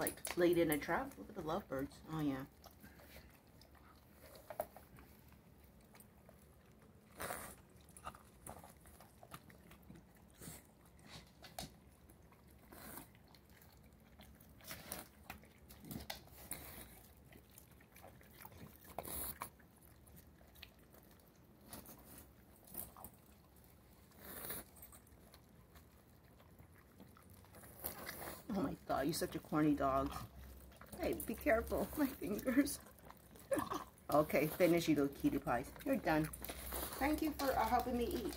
like laid in a trap. Look at the lovebirds. Oh yeah. Oh you're such a corny dog. Hey, be careful. My fingers. okay, finish you little cutie pies. You're done. Thank you for uh, helping me eat.